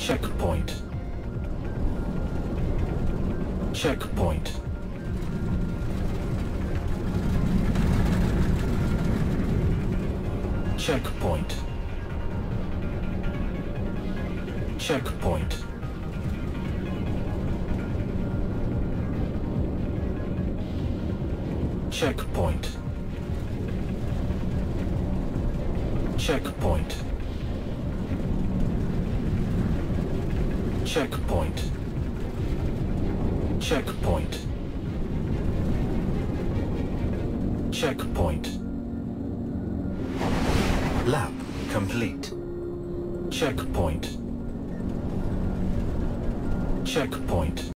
Checkpoint. Checkpoint. Checkpoint. Checkpoint. Checkpoint. Checkpoint. Checkpoint. Checkpoint. Checkpoint. Lap complete. Checkpoint. Checkpoint.